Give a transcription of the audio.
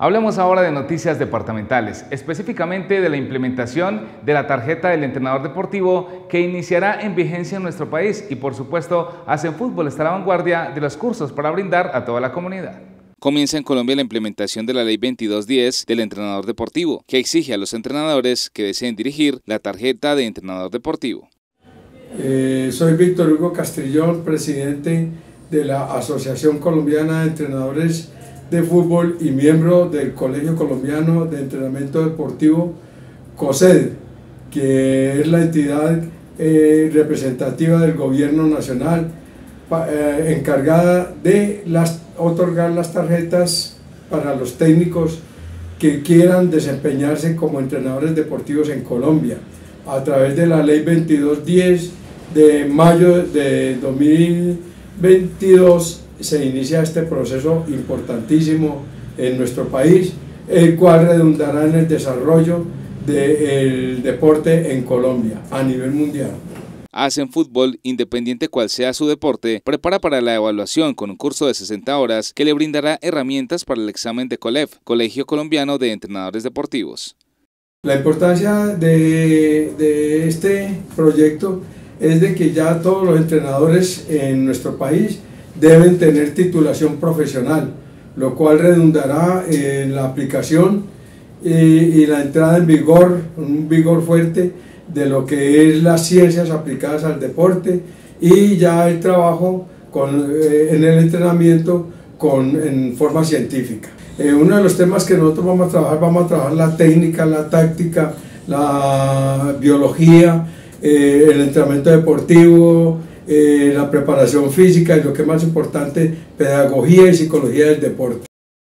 Hablemos ahora de noticias departamentales, específicamente de la implementación de la tarjeta del entrenador deportivo que iniciará en vigencia en nuestro país y por supuesto Hacen Fútbol está a la vanguardia de los cursos para brindar a toda la comunidad. Comienza en Colombia la implementación de la Ley 2210 del entrenador deportivo, que exige a los entrenadores que deseen dirigir la tarjeta de entrenador deportivo. Eh, soy Víctor Hugo Castrillón, presidente de la Asociación Colombiana de Entrenadores de Fútbol y miembro del Colegio Colombiano de Entrenamiento Deportivo, COSED, que es la entidad eh, representativa del gobierno nacional eh, encargada de las, otorgar las tarjetas para los técnicos que quieran desempeñarse como entrenadores deportivos en Colombia a través de la ley 2210 de mayo de 2022 se inicia este proceso importantísimo en nuestro país, el cual redundará en el desarrollo del deporte en Colombia a nivel mundial. Hacen fútbol, independiente cual sea su deporte, prepara para la evaluación con un curso de 60 horas que le brindará herramientas para el examen de COLEF, Colegio Colombiano de Entrenadores Deportivos. La importancia de, de este proyecto es de que ya todos los entrenadores en nuestro país deben tener titulación profesional, lo cual redundará en la aplicación y, la entrada en vigor, un vigor fuerte de lo que es las ciencias aplicadas al deporte y ya el trabajo con, eh, en el entrenamiento con, en forma científica. Eh, uno de los temas que nosotros vamos a trabajar, vamos a trabajar la técnica, la táctica, la biología, eh, el entrenamiento deportivo, eh, la preparación física y lo que es más importante, pedagogía y psicología del deporte.